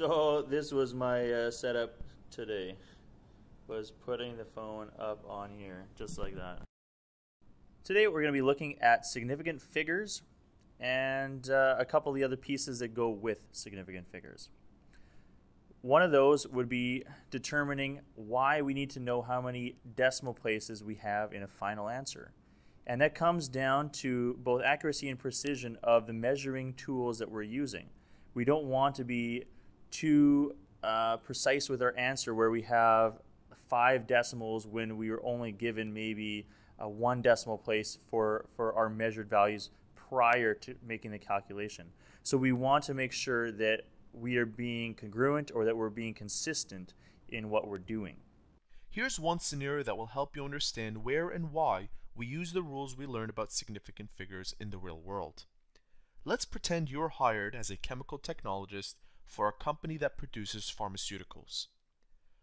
So this was my uh, setup today. Was putting the phone up on here, just like that. Today we're going to be looking at significant figures and uh, a couple of the other pieces that go with significant figures. One of those would be determining why we need to know how many decimal places we have in a final answer. And that comes down to both accuracy and precision of the measuring tools that we're using. We don't want to be too uh, precise with our answer where we have five decimals when we were only given maybe a one decimal place for, for our measured values prior to making the calculation. So we want to make sure that we are being congruent or that we're being consistent in what we're doing. Here's one scenario that will help you understand where and why we use the rules we learned about significant figures in the real world. Let's pretend you're hired as a chemical technologist for a company that produces pharmaceuticals.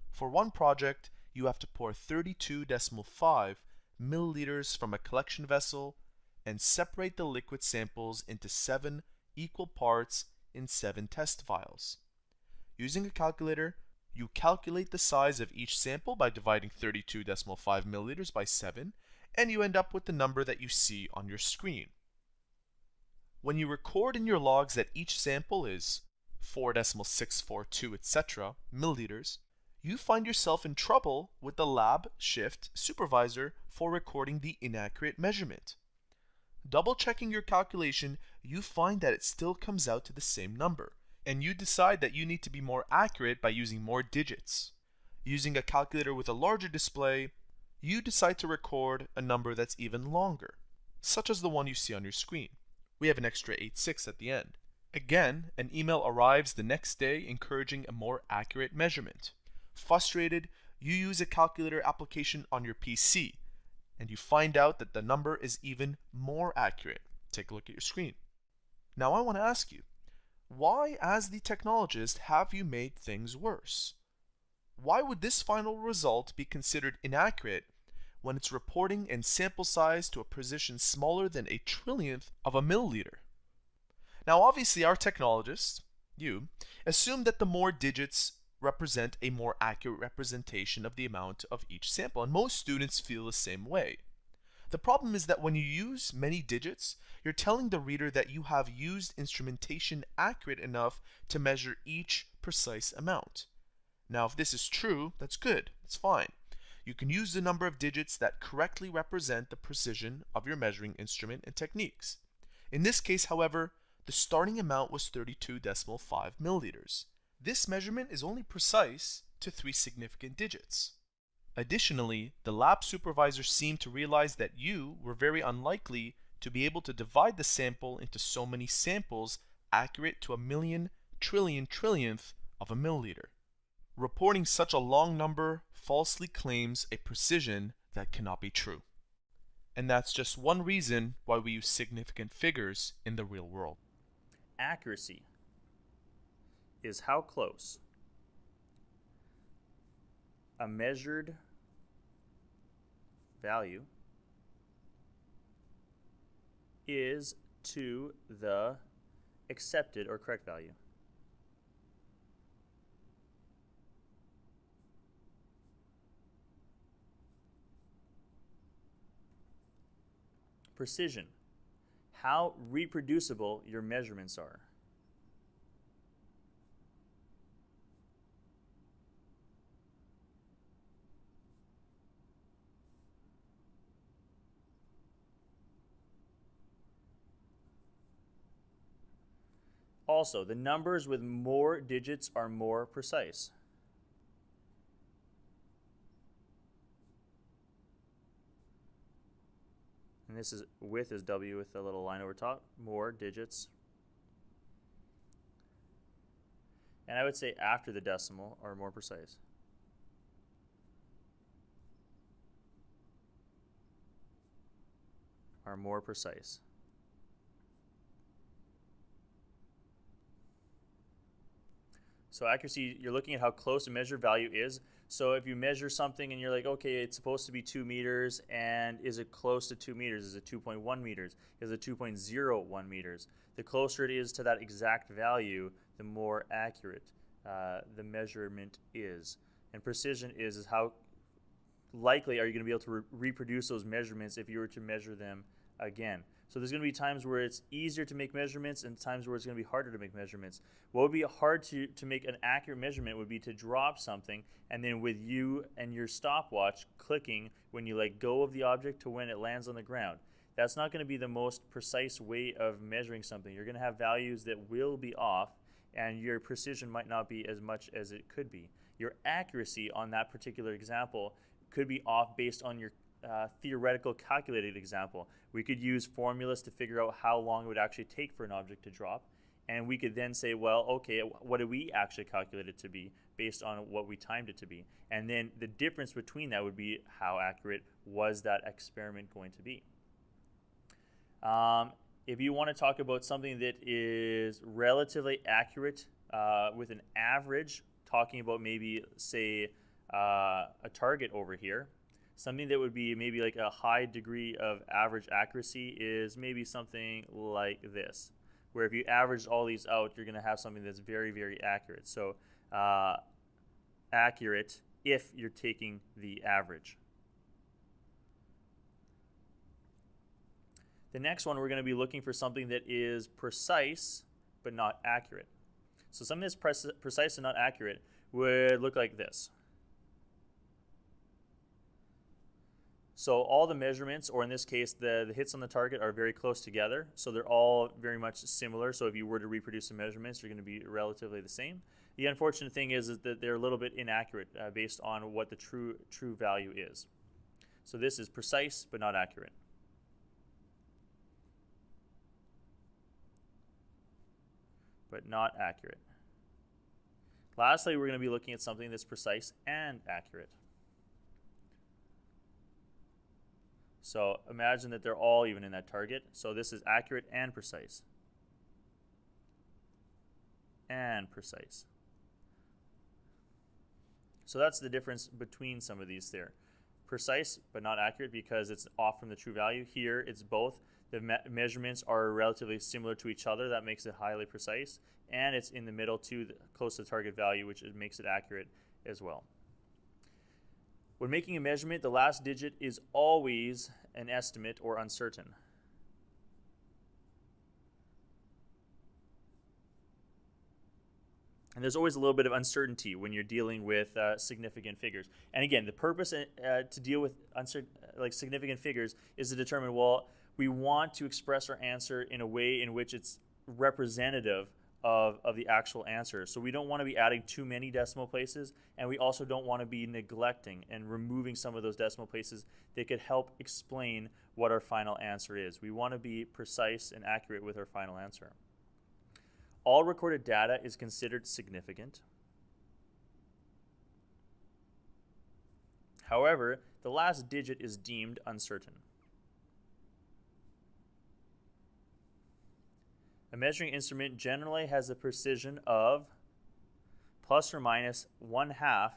For one project, you have to pour 32.5 milliliters from a collection vessel and separate the liquid samples into seven equal parts in seven test vials. Using a calculator, you calculate the size of each sample by dividing 32.5 milliliters by 7, and you end up with the number that you see on your screen. When you record in your logs that each sample is 4.642 etc. milliliters, you find yourself in trouble with the lab shift supervisor for recording the inaccurate measurement. Double checking your calculation, you find that it still comes out to the same number, and you decide that you need to be more accurate by using more digits. Using a calculator with a larger display, you decide to record a number that's even longer, such as the one you see on your screen. We have an extra 86 at the end. Again, an email arrives the next day encouraging a more accurate measurement. Frustrated, you use a calculator application on your PC and you find out that the number is even more accurate. Take a look at your screen. Now I want to ask you, why as the technologist have you made things worse? Why would this final result be considered inaccurate when it's reporting in sample size to a precision smaller than a trillionth of a milliliter? Now obviously our technologists, you, assume that the more digits represent a more accurate representation of the amount of each sample, and most students feel the same way. The problem is that when you use many digits, you're telling the reader that you have used instrumentation accurate enough to measure each precise amount. Now, if this is true, that's good, it's fine. You can use the number of digits that correctly represent the precision of your measuring instrument and techniques. In this case, however, the starting amount was 32.5 milliliters. This measurement is only precise to three significant digits. Additionally, the lab supervisor seemed to realize that you were very unlikely to be able to divide the sample into so many samples accurate to a million trillion trillionth of a milliliter. Reporting such a long number falsely claims a precision that cannot be true. And that's just one reason why we use significant figures in the real world. Accuracy is how close a measured value is to the accepted or correct value. Precision, how reproducible your measurements are. Also, the numbers with more digits are more precise. And this is width is W with a little line over top, more digits. And I would say after the decimal are more precise. Are more precise. So accuracy, you're looking at how close a measured value is. So if you measure something and you're like, okay, it's supposed to be two meters, and is it close to two meters? Is it 2.1 meters? Is it 2.01 meters? The closer it is to that exact value, the more accurate uh, the measurement is. And precision is, is how likely are you going to be able to re- reproduce those measurements if you were to measure them again. So there's going to be times where it's easier to make measurements and times where it's going to be harder to make measurements. What would be hard to, to make an accurate measurement would be to drop something and then with you and your stopwatch clicking when you let go of the object to when it lands on the ground. That's not going to be the most precise way of measuring something. You're going to have values that will be off and your precision might not be as much as it could be. Your accuracy on that particular example could be off based on your uh, theoretical calculated example. We could use formulas to figure out how long it would actually take for an object to drop. And we could then say, well, okay, what did we actually calculate it to be based on what we timed it to be? And then the difference between that would be how accurate was that experiment going to be. Um, if you want to talk about something that is relatively accurate uh, with an average, talking about maybe, say, uh, a target over here, something that would be maybe like a high degree of average accuracy is maybe something like this, where if you average all these out, you're going to have something that's very, very accurate. So, uh, accurate if you're taking the average. The next one, we're going to be looking for something that is precise but not accurate. So something that's pre- precise and not accurate would look like this. So all the measurements, or in this case, the, the hits on the target are very close together. So they're all very much similar. So if you were to reproduce the measurements, you're going to be relatively the same. The unfortunate thing is, is that they're a little bit inaccurate uh, based on what the true, true value is. So this is precise but not accurate. But not accurate. Lastly, we're going to be looking at something that's precise and accurate. So imagine that they're all even in that target. So this is accurate and precise. And precise. So that's the difference between some of these there. Precise, but not accurate because it's off from the true value. Here, it's both. The me measurements are relatively similar to each other. That makes it highly precise. And it's in the middle to close to the target value, which makes it accurate as well. When making a measurement, the last digit is always an estimate or uncertain. And there's always a little bit of uncertainty when you're dealing with uh, significant figures. And again, the purpose uh, to deal with like significant figures is to determine well, we want to express our answer in a way in which it's representative of, of the actual answer. So we don't want to be adding too many decimal places, and we also don't want to be neglecting and removing some of those decimal places that could help explain what our final answer is. We want to be precise and accurate with our final answer. All recorded data is considered significant. However, the last digit is deemed uncertain. A measuring instrument generally has a precision of plus or minus one half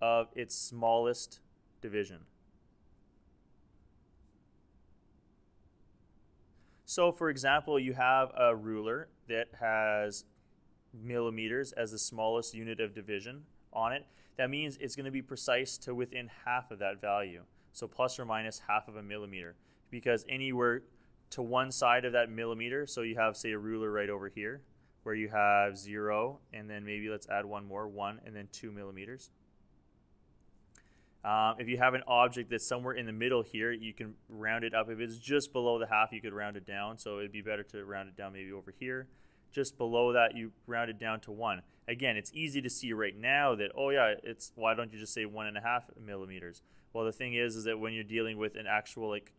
of its smallest division. So, for example, you have a ruler that has millimeters as the smallest unit of division on it. That means it's going to be precise to within half of that value. So, plus or minus half of a millimeter. Because anywhere to one side of that millimeter. So you have, say, a ruler right over here where you have zero, and then maybe let's add one more, one, and then two millimeters. Um, if you have an object that's somewhere in the middle here, you can round it up. If it's just below the half, you could round it down. So it'd be better to round it down maybe over here. Just below that, you round it down to one. Again, it's easy to see right now that, oh yeah, it's why don't you just say one and a half millimeters? Well, the thing is, is that when you're dealing with an actual like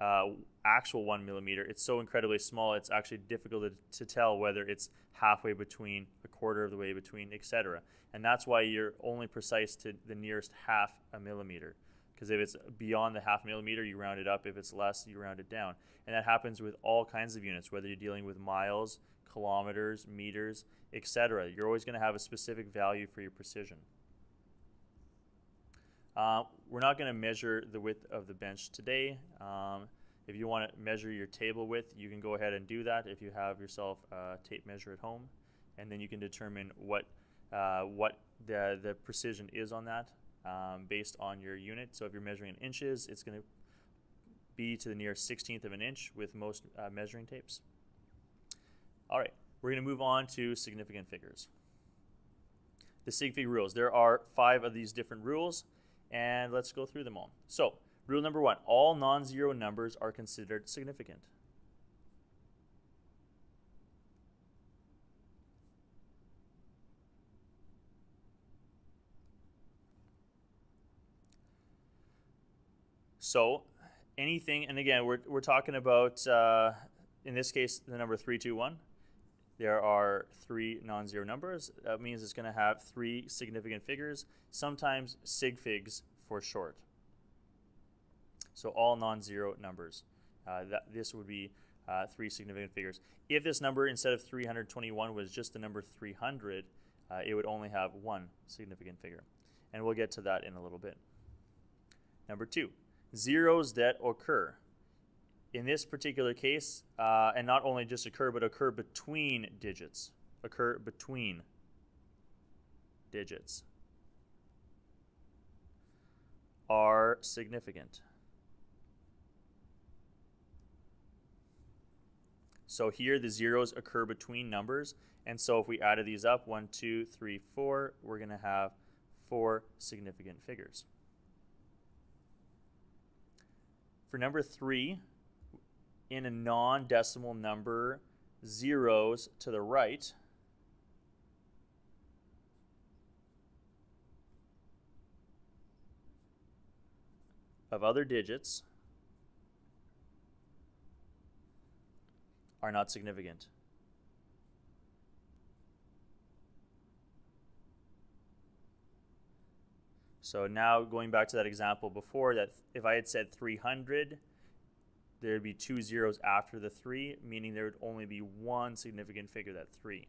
uh, actual one millimeter, it's so incredibly small, it's actually difficult to, to, tell whether it's halfway between, a quarter of the way between, etc. And that's why you're only precise to the nearest half a millimeter. Because if it's beyond the half millimeter, you round it up. If it's less, you round it down. And that happens with all kinds of units, whether you're dealing with miles, kilometers, meters, etc. You're always going to have a specific value for your precision. Uh, we're not going to measure the width of the bench today. Um, if you want to measure your table width, you can go ahead and do that if you have yourself a tape measure at home. and then you can determine what uh, what the the precision is on that um, based on your unit. So if you're measuring in inches, it's going to be to the nearest 16th of an inch with most uh, measuring tapes. All right, we're going to move on to significant figures. The sig fig rules. There are five of these different rules, and let's go through them all. So, rule number one all non zero numbers are considered significant. So, anything, and again, we're, we're talking about, uh, in this case, the number 321. There are three non zero numbers. That means it's going to have three significant figures, sometimes sig figs for short. So, all non zero numbers. Uh, that, this would be uh, three significant figures. If this number, instead of 321, was just the number 300, uh, it would only have one significant figure. And we'll get to that in a little bit. Number two, zeros that occur. In this particular case, uh, and not only just occur, but occur between digits. Occur between digits are significant. So here the zeros occur between numbers. And so if we added these up, one, two, three, four, we're going to have four significant figures. For number three, in a non-decimal number, zeros to the right, of other digits are not significant. So now going back to that example before, that if I had said 300, there'd be two zeros after the 3, meaning there would only be one significant figure, that 3.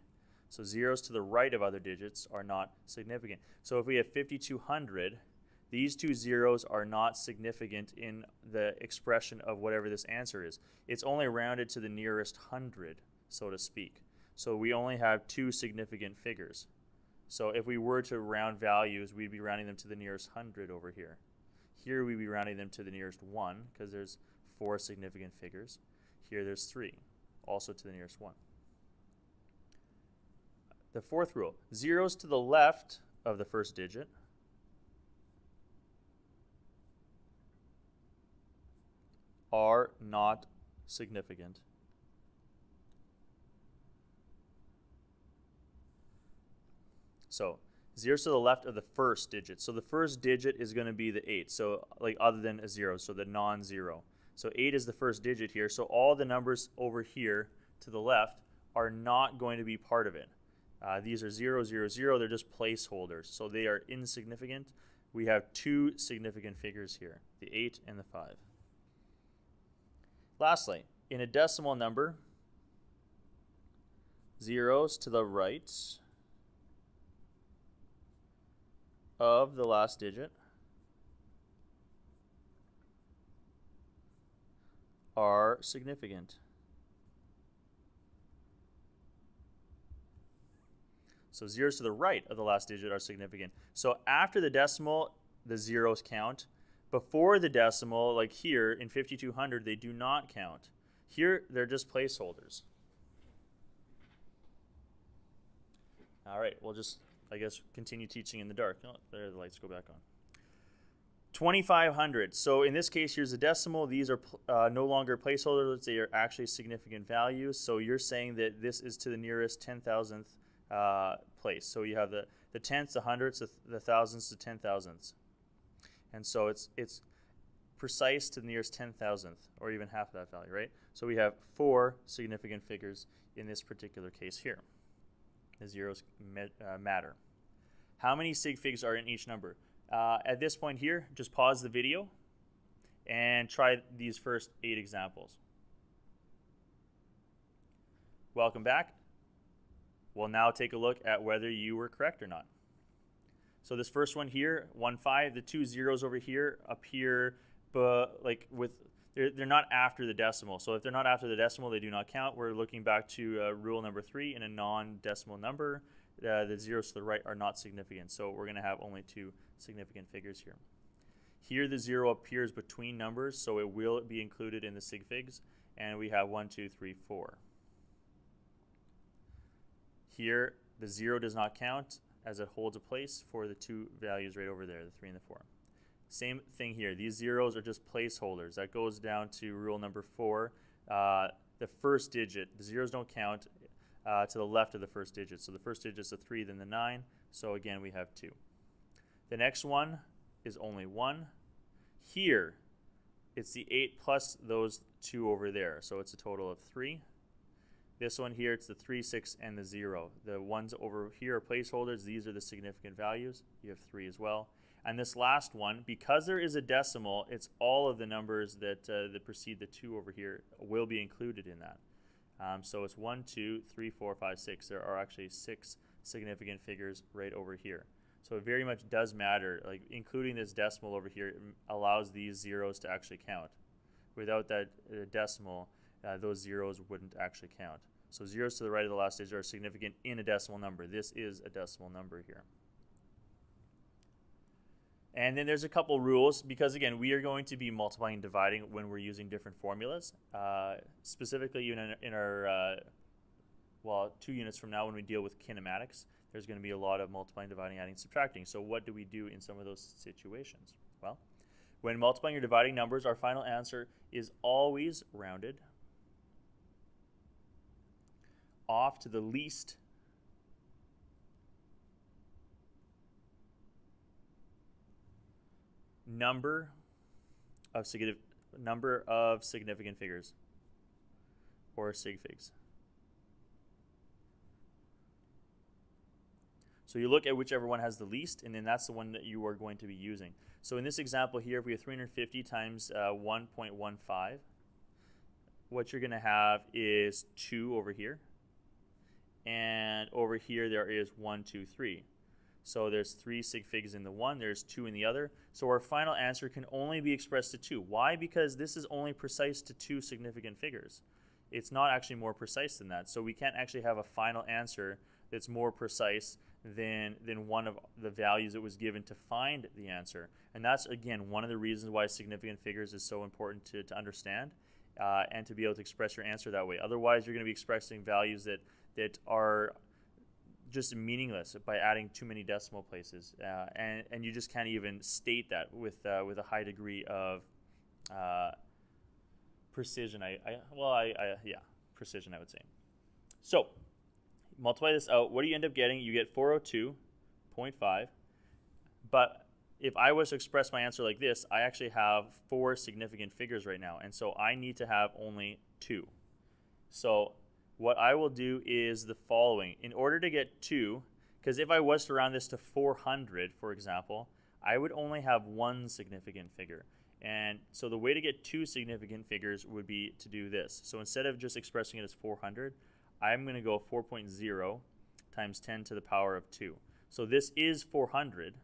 So zeros to the right of other digits are not significant. So if we have 5200, these two zeros are not significant in the expression of whatever this answer is. It's only rounded to the nearest hundred, so to speak. So we only have two significant figures. So if we were to round values, we'd be rounding them to the nearest hundred over here. Here we'd be rounding them to the nearest one because there's four significant figures. Here there's three, also to the nearest one. The fourth rule, zeros to the left of the first digit are not significant. So zeros to the left of the first digit. So the first digit is going to be the 8. So like other than a 0, so the non-zero. So 8 is the first digit here. So all the numbers over here to the left are not going to be part of it. Uh, these are 0, 0, 0. They're just placeholders. So they are insignificant. We have two significant figures here, the 8 and the 5. Lastly, in a decimal number, zeros to the right of the last digit are significant. So zeros to the right of the last digit are significant. So after the decimal, the zeros count. Before the decimal, like here in 5200, they do not count. Here, they're just placeholders. All right, we'll just I guess, continue teaching in the dark. Oh, there, the lights go back on. 2,500. So in this case, here's a decimal. These are uh, no longer placeholders. They are actually significant values. So you're saying that this is to the nearest 10,000th uh, place. So you have the, the tenths, the hundredths, the, the thousands, the ten thousandths. And so it's, it's precise to the nearest 10,000th, or even half of that value, right? So we have four significant figures in this particular case here the zeros uh, matter. How many sig figs are in each number? Uh, at this point here, just pause the video and try these first eight examples. Welcome back. We'll now take a look at whether you were correct or not. So this first one here, 1, 5, the two zeros over here appear but like with they're, they're not after the decimal. So if they're not after the decimal, they do not count. We're looking back to uh, rule number three in a non-decimal number. Uh, the zeros to the right are not significant. So we're going to have only two significant figures here. Here the zero appears between numbers, so it will be included in the sig figs. And we have one, two, three, four. Here the zero does not count as it holds a place for the two values right over there, the three and the four. Same thing here. These zeros are just placeholders. That goes down to rule number four. Uh, the first digit, the zeros don't count uh, to the left of the first digit. So the first digit is a three, then the nine. So again, we have two. The next one is only one. Here, it's the eight plus those two over there. So it's a total of three. This one here, it's the 3, 6, and the 0. The ones over here are placeholders. These are the significant values. You have 3 as well. And this last one, because there is a decimal, it's all of the numbers that, uh, that precede the 2 over here will be included in that. Um, so it's 1, 2, 3, 4, 5, 6. There are actually 6 significant figures right over here. So it very much does matter. Like including this decimal over here allows these zeros to actually count. Without that uh, decimal, uh, those zeros wouldn't actually count. So zeros to the right of the last digit are significant in a decimal number. This is a decimal number here. And then there's a couple rules because again, we are going to be multiplying and dividing when we're using different formulas. Uh, specifically in, in our, uh, well, two units from now when we deal with kinematics, there's going to be a lot of multiplying, dividing, adding, subtracting. So what do we do in some of those situations? Well, when multiplying or dividing numbers, our final answer is always rounded off to the least number of significant number of significant figures or sig figs. So you look at whichever one has the least, and then that's the one that you are going to be using. So in this example here, if we have 350 times uh, 1.15, what you're going to have is 2 over here and over here there is one, two, three. So there's three sig figs in the one, there's two in the other. So our final answer can only be expressed to two. Why? Because this is only precise to two significant figures. It's not actually more precise than that. So we can't actually have a final answer that's more precise than, than one of the values that was given to find the answer. And that's, again, one of the reasons why significant figures is so important to, to understand uh, and to be able to express your answer that way. Otherwise, you're going to be expressing values that that are just meaningless by adding too many decimal places, uh, and and you just can't even state that with uh, with a high degree of uh, precision. I, I well I, I, yeah precision I would say. So multiply this out. What do you end up getting? You get 402.5, but if I was to express my answer like this, I actually have four significant figures right now, and so I need to have only two. So what I will do is the following. In order to get 2, because if I was to round this to 400, for example, I would only have one significant figure. And so the way to get two significant figures would be to do this. So instead of just expressing it as 400, I'm going to go 4.0 times 10 to the power of 2. So this is 400.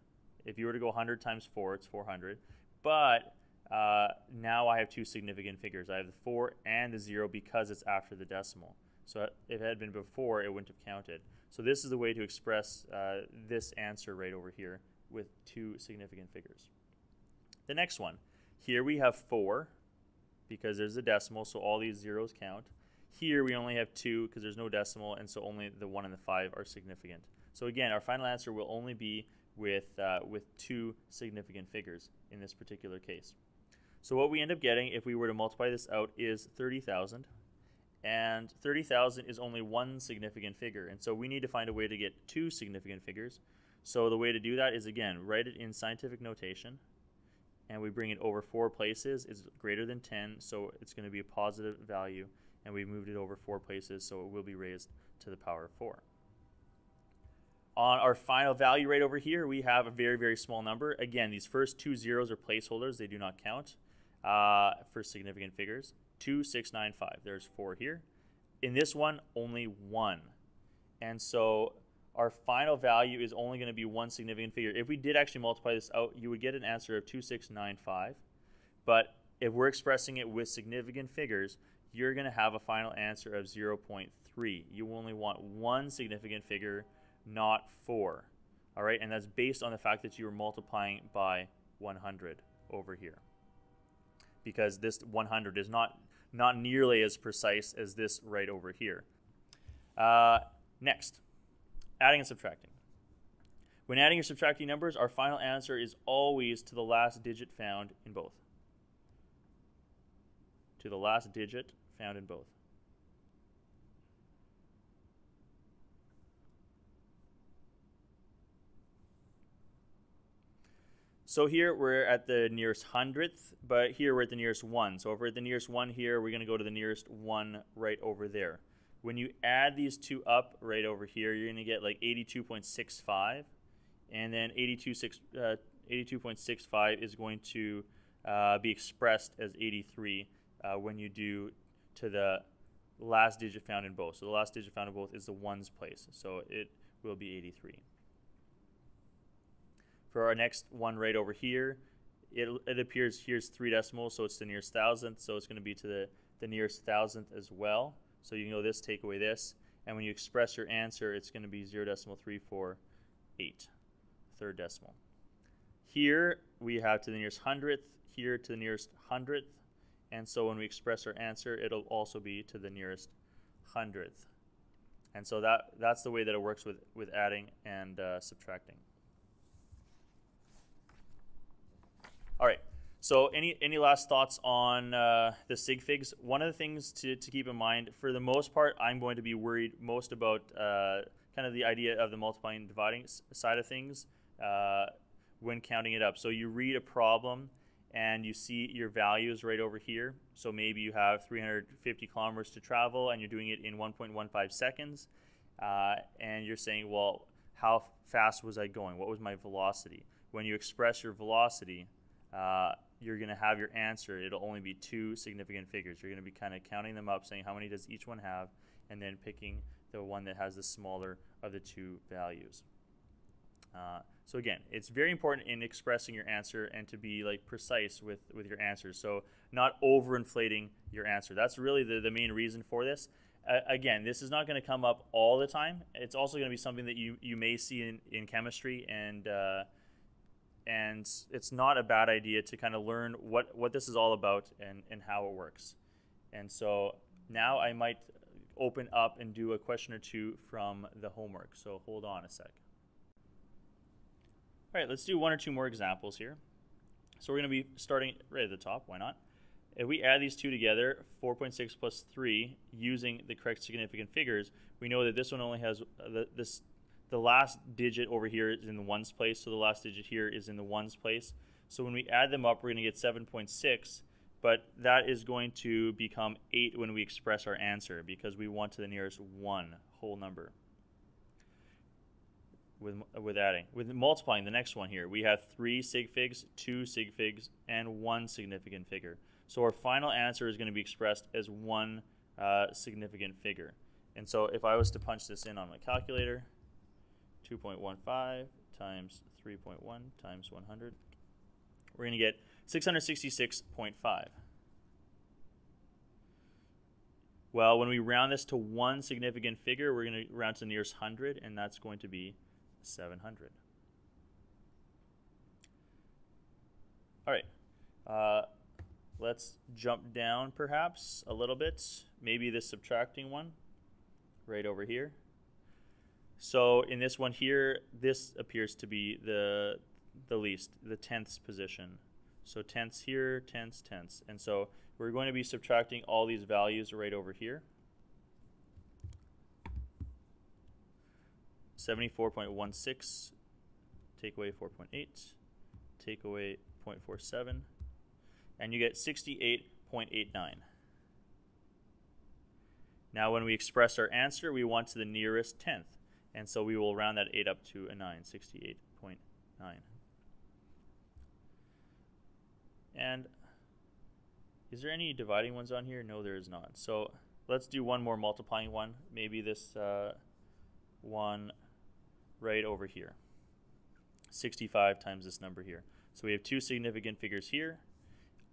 If you were to go 100 times 4, it's 400. But uh, now I have two significant figures. I have the 4 and the 0 because it's after the decimal. So if it had been before, it wouldn't have counted. So this is the way to express uh, this answer right over here with two significant figures. The next one, here we have 4 because there's a decimal, so all these zeros count. Here we only have 2 because there's no decimal, and so only the 1 and the 5 are significant. So again, our final answer will only be with, uh, with two significant figures in this particular case. So what we end up getting if we were to multiply this out is 30,000 and 30,000 is only one significant figure. And so we need to find a way to get two significant figures. So the way to do that is, again, write it in scientific notation, and we bring it over four places. It's greater than 10, so it's going to be a positive value, and we moved it over four places, so it will be raised to the power of 4. On our final value right over here, we have a very, very small number. Again, these first two zeros are placeholders. They do not count uh, for significant figures. 2695. There's four here. In this one, only one. And so our final value is only going to be one significant figure. If we did actually multiply this out, you would get an answer of 2695. But if we're expressing it with significant figures, you're going to have a final answer of 0.3. You only want one significant figure, not four. All right, and that's based on the fact that you are multiplying by 100 over here. Because this 100 is not, not nearly as precise as this right over here. Uh, next, adding and subtracting. When adding or subtracting numbers, our final answer is always to the last digit found in both. To the last digit found in both. So here we're at the nearest hundredth, but here we're at the nearest one. So if we're at the nearest one here, we're going to go to the nearest one right over there. When you add these two up right over here, you're going to get like 82.65 and then 82.65 uh, 82.65 is going to uh, be expressed as 83 uh, when you do to the last digit found in both. So the last digit found in both is the ones place, so it will be 83. For our next one right over here, it, it appears here's three decimals, so it's the nearest thousandth, so it's going to be to the, the nearest thousandth as well. So you go this, take away this, and when you express your answer, it's going to be 0 decimal 348 third decimal. Here we have to the nearest hundredth, here to the nearest hundredth, and so when we express our answer, it'll also be to the nearest hundredth. And so that, that's the way that it works with, with adding and uh, subtracting. All right, so any, any last thoughts on uh, the sig figs? One of the things to, to keep in mind, for the most part, I'm going to be worried most about uh, kind of the idea of the multiplying and dividing side of things uh, when counting it up. So you read a problem and you see your values right over here. So maybe you have 350 kilometers to travel and you're doing it in 1.15 seconds. Uh, and you're saying, well, how fast was I going? What was my velocity? When you express your velocity, uh, you're going to have your answer. It'll only be two significant figures. You're going to be kind of counting them up, saying how many does each one have, and then picking the one that has the smaller of the two values. Uh, so again, it's very important in expressing your answer and to be like precise with, with your answers. So not overinflating your answer. That's really the, the main reason for this. Uh, again, this is not going to come up all the time. It's also going to be something that you, you may see in, in chemistry and uh, and it's not a bad idea to kind of learn what, what this is all about and, and how it works. And so now I might open up and do a question or two from the homework. So hold on a sec. All right, let's do one or two more examples here. So we're going to be starting right at the top. Why not? If we add these two together, 4.6 plus 3, using the correct significant figures, we know that this one only has uh, the, this the last digit over here is in the ones place, so the last digit here is in the ones place. So when we add them up, we're going to get 7.6, but that is going to become 8 when we express our answer because we want to the nearest one whole number with, with adding. With multiplying, the next one here, we have three sig figs, two sig figs, and one significant figure. So our final answer is going to be expressed as one uh, significant figure. And so if I was to punch this in on my calculator, 2.15 times 3.1 times 100, we're going to get 666.5. Well, when we round this to one significant figure, we're going to round to the nearest hundred, and that's going to be 700. All right, uh, let's jump down perhaps a little bit. Maybe this subtracting one right over here. So in this one here, this appears to be the the least, the tenths position. So tenths here, tenths, tenths. And so we're going to be subtracting all these values right over here. 74.16, take away 4.8, take away 0.47, and you get 68.89. Now when we express our answer, we want to the nearest tenth, and so we will round that 8 up to a 9, 68.9. And is there any dividing ones on here? No, there is not. So let's do one more multiplying one. Maybe this uh, one right over here. 65 times this number here. So we have two significant figures here.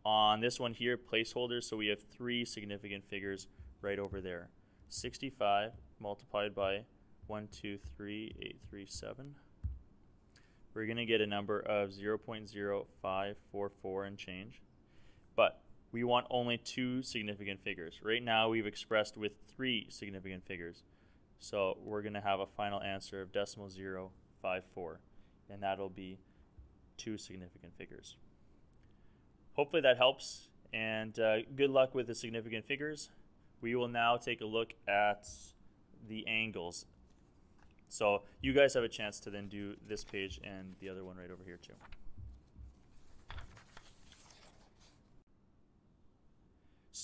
on this one here, placeholders, so we have three significant figures right over there. 65 multiplied by 1, 2, 3, 8, 3, 7. We're going to get a number of 0.0544 and change. But we want only two significant figures. Right now we've expressed with three significant figures. So we're going to have a final answer of decimal 054, and that'll be two significant figures. Hopefully that helps, and uh, good luck with the significant figures. We will now take a look at the angles. So you guys have a chance to then do this page and the other one right over here too.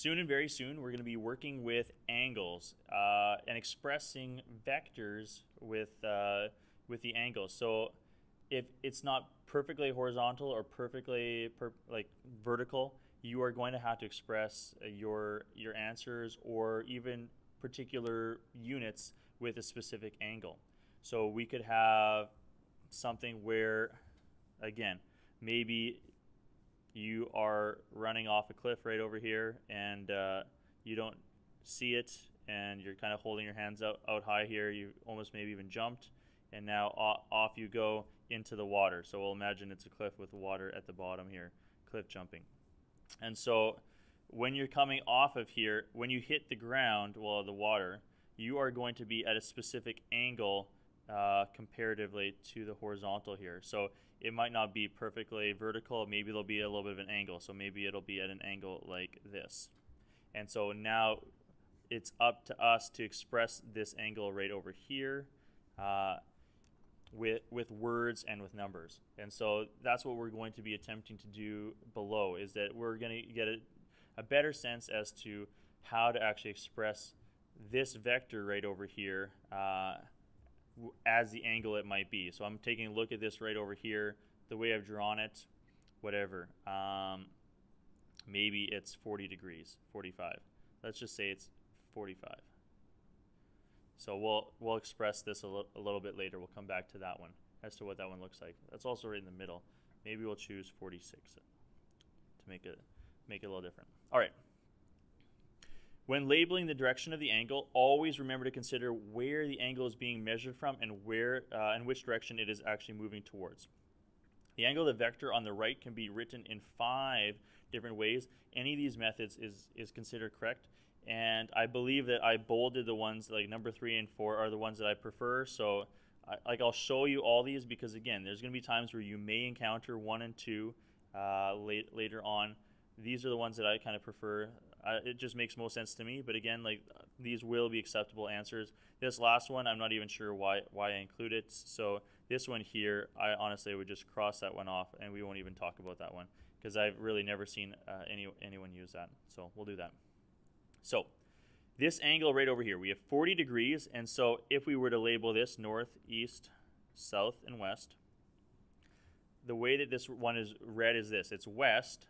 Soon and very soon, we're going to be working with angles uh, and expressing vectors with uh, with the angles. So if it's not perfectly horizontal or perfectly per like vertical, you are going to have to express uh, your your answers or even particular units with a specific angle. So we could have something where, again, maybe you are running off a cliff right over here and uh, you don't see it and you're kind of holding your hands out, out high here. You almost maybe even jumped and now off you go into the water. So we'll imagine it's a cliff with water at the bottom here, cliff jumping. And so when you're coming off of here, when you hit the ground, well, the water, you are going to be at a specific angle uh, comparatively to the horizontal here. So it might not be perfectly vertical. Maybe there'll be a little bit of an angle. So maybe it'll be at an angle like this. And so now it's up to us to express this angle right over here uh, with, with words and with numbers. And so that's what we're going to be attempting to do below is that we're going to get a, a better sense as to how to actually express this vector right over here uh, as the angle it might be. So I'm taking a look at this right over here, the way I've drawn it, whatever. Um, maybe it's 40 degrees, 45. Let's just say it's 45. So we'll we'll express this a, a little bit later. We'll come back to that one as to what that one looks like. That's also right in the middle. Maybe we'll choose 46 to make it make it a little different. All right. When labeling the direction of the angle, always remember to consider where the angle is being measured from and where uh, and which direction it is actually moving towards. The angle of the vector on the right can be written in five different ways. Any of these methods is, is considered correct. And I believe that I bolded the ones like number three and four are the ones that I prefer. So I, like I'll show you all these because again, there's going to be times where you may encounter one and two uh, late, later on. These are the ones that I kind of prefer. Uh, it just makes most sense to me. But again, like these will be acceptable answers. This last one, I'm not even sure why why I include it. So this one here, I honestly would just cross that one off, and we won't even talk about that one because I've really never seen uh, any anyone use that. So we'll do that. So this angle right over here, we have 40 degrees, and so if we were to label this north, east, south, and west, the way that this one is read is this: it's west,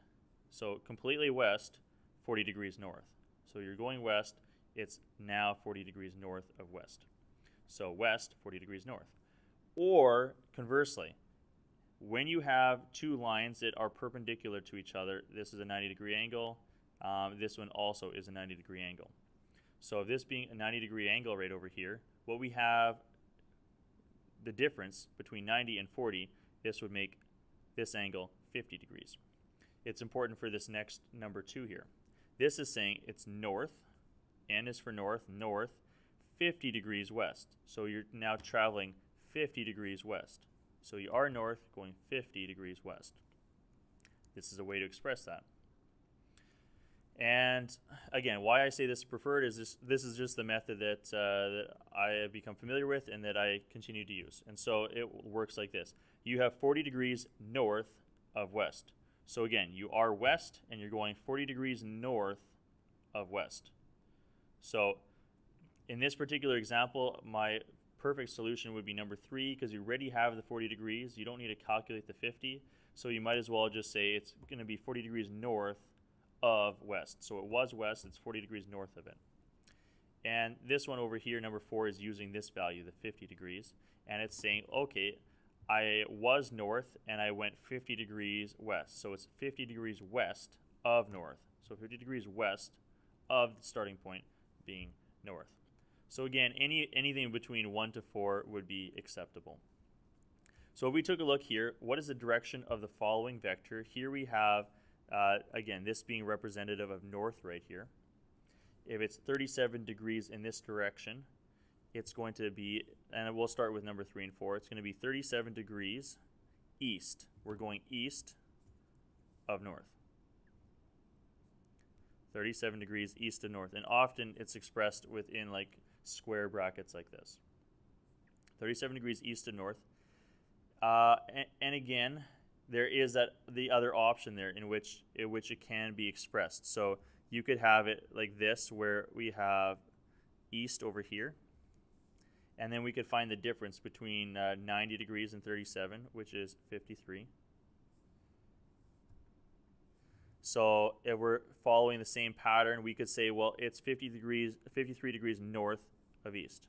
so completely west 40 degrees north. So you're going west, it's now 40 degrees north of west. So west, 40 degrees north. Or conversely, when you have two lines that are perpendicular to each other, this is a 90 degree angle, um, this one also is a 90 degree angle. So this being a 90 degree angle right over here, what we have, the difference between 90 and 40, this would make this angle 50 degrees. It's important for this next number two here. This is saying it's north, N is for north, north, 50 degrees west. So you're now traveling 50 degrees west. So you are north going 50 degrees west. This is a way to express that. And again, why I say this is preferred is this, this is just the method that, uh, that I have become familiar with and that I continue to use. And so it works like this. You have 40 degrees north of west. So again, you are west and you're going 40 degrees north of west. So in this particular example, my perfect solution would be number three because you already have the 40 degrees. You don't need to calculate the 50. So you might as well just say it's going to be 40 degrees north of west. So it was west, it's 40 degrees north of it. And this one over here, number four, is using this value, the 50 degrees. And it's saying, okay, I was north and I went 50 degrees west. So it's 50 degrees west of north. So 50 degrees west of the starting point being north. So again, any anything between 1 to 4 would be acceptable. So if we took a look here, what is the direction of the following vector? Here we have, uh, again, this being representative of north right here. If it's 37 degrees in this direction, it's going to be, and we'll start with number 3 and 4, it's going to be 37 degrees east. We're going east of north. 37 degrees east of north. And often it's expressed within like square brackets like this. 37 degrees east of north. Uh, and, and, again, there is that the other option there in which in which it can be expressed. So you could have it like this, where we have east over here, and then we could find the difference between uh, 90 degrees and 37, which is 53. So if we're following the same pattern, we could say, well, it's 50 degrees, 53 degrees north of east.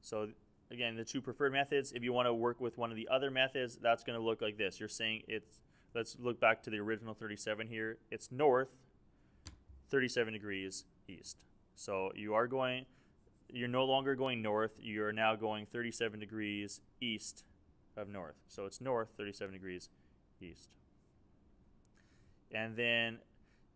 So again, the two preferred methods, if you want to work with one of the other methods, that's going to look like this. You're saying it's, let's look back to the original 37 here. It's north, 37 degrees east. So you are going, you're no longer going north. You're now going 37 degrees east of north. So it's north 37 degrees east. And then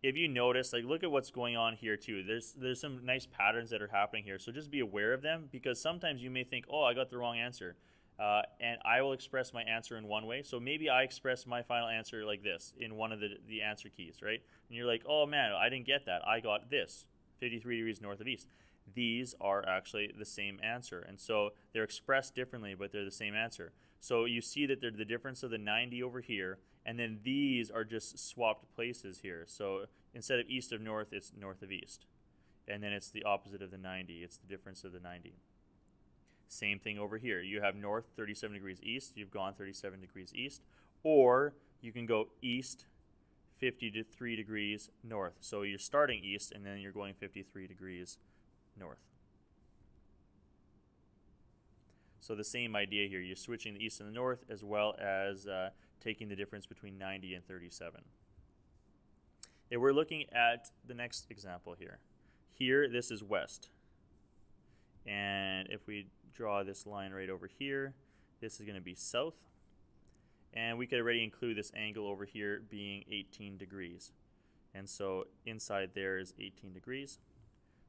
if you notice, like look at what's going on here too. There's there's some nice patterns that are happening here. So just be aware of them because sometimes you may think, oh, I got the wrong answer. Uh, and I will express my answer in one way. So maybe I express my final answer like this in one of the, the answer keys, right? And you're like, oh man, I didn't get that. I got this, 53 degrees north of east these are actually the same answer. And so they're expressed differently, but they're the same answer. So you see that they're the difference of the 90 over here, and then these are just swapped places here. So instead of east of north, it's north of east. And then it's the opposite of the 90. It's the difference of the 90. Same thing over here. You have north 37 degrees east. You've gone 37 degrees east. Or you can go east 53 degrees north. So you're starting east, and then you're going 53 degrees north. So the same idea here, you're switching the east and the north as well as uh, taking the difference between 90 and 37. If we're looking at the next example here, here this is west. And if we draw this line right over here, this is going to be south. And we could already include this angle over here being 18 degrees. And so inside there is 18 degrees.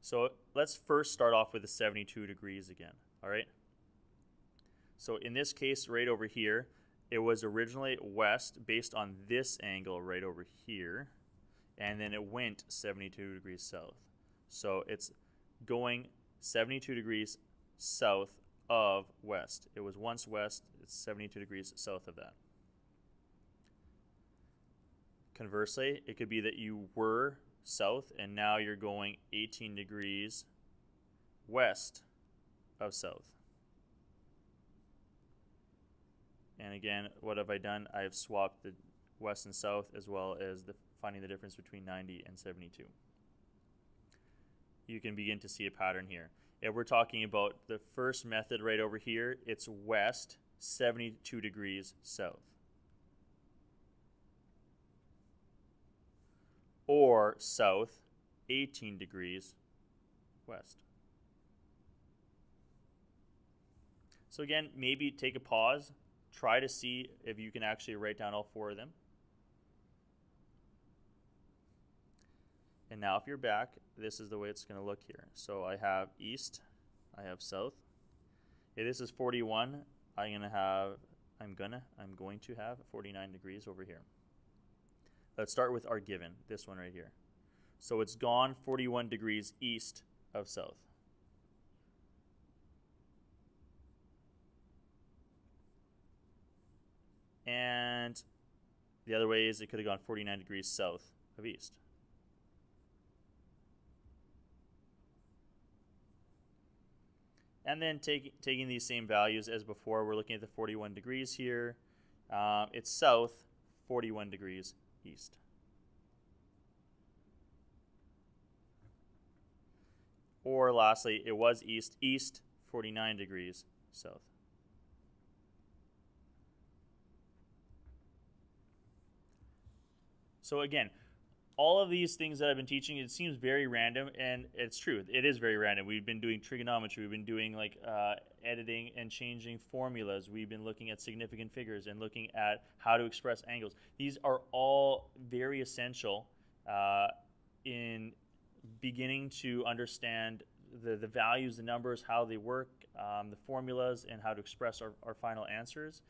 So let's first start off with the 72 degrees again, all right? So in this case, right over here, it was originally west based on this angle right over here, and then it went 72 degrees south. So it's going 72 degrees south of west. It was once west, it's 72 degrees south of that. Conversely, it could be that you were south, and now you're going 18 degrees west of south. And again, what have I done? I've swapped the west and south as well as the finding the difference between 90 and 72. You can begin to see a pattern here. If we're talking about the first method right over here, it's west 72 degrees south. or south 18 degrees west. So again, maybe take a pause, try to see if you can actually write down all four of them. And now if you're back, this is the way it's going to look here. So I have east, I have south. If this is 41, I'm going to have, I'm gonna, I'm going to have 49 degrees over here. Let's start with our given, this one right here. So it's gone 41 degrees east of south. And the other way is it could have gone 49 degrees south of east. And then take, taking these same values as before, we're looking at the 41 degrees here. Uh, it's south, 41 degrees east. Or lastly, it was east, east, 49 degrees south. So again, all of these things that I've been teaching, it seems very random, and it's true. It is very random. We've been doing trigonometry, we've been doing like uh, editing and changing formulas. We've been looking at significant figures and looking at how to express angles. These are all very essential uh, in beginning to understand the, the values, the numbers, how they work, um, the formulas, and how to express our, our final answers.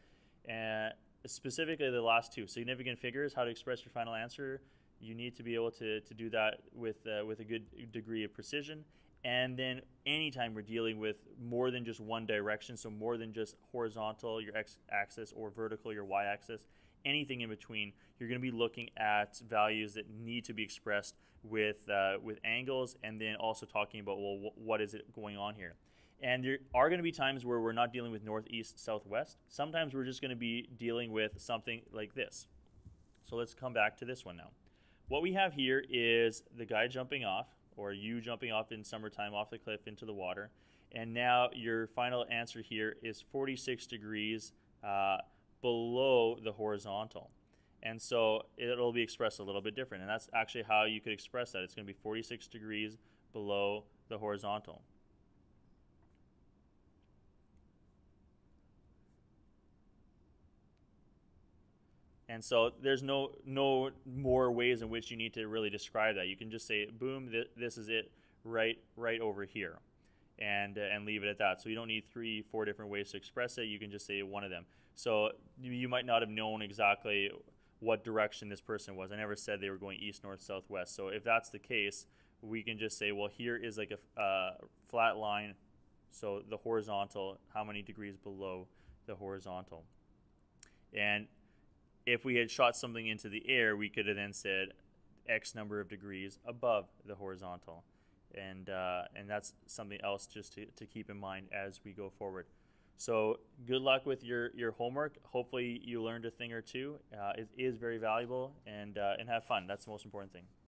And specifically the last two, significant figures, how to express your final answer you need to be able to, to do that with, uh, with a good degree of precision. And then anytime we're dealing with more than just one direction, so more than just horizontal, your x axis, or vertical, your y axis, anything in between, you're going to be looking at values that need to be expressed with, uh, with angles and then also talking about, well, what is it going on here? And there are going to be times where we're not dealing with northeast, southwest. Sometimes we're just going to be dealing with something like this. So let's come back to this one now. What we have here is the guy jumping off, or you jumping off in summertime off the cliff into the water. And now your final answer here is 46 degrees uh, below the horizontal. And so it'll be expressed a little bit different. And that's actually how you could express that. It's going to be 46 degrees below the horizontal. And so there's no no more ways in which you need to really describe that. You can just say, boom, th- this is it right right over here, and uh, and leave it at that. So you don't need three, four different ways to express it. You can just say one of them. So you might not have known exactly what direction this person was. I never said they were going east, north, south, west. So if that's the case, we can just say, well, here is like a uh, flat line. So the horizontal, how many degrees below the horizontal? And if we had shot something into the air, we could have then said X number of degrees above the horizontal. And, uh, and that's something else just to, to keep in mind as we go forward. So good luck with your, your homework. Hopefully you learned a thing or two. Uh, it is very valuable and, uh, and have fun. That's the most important thing.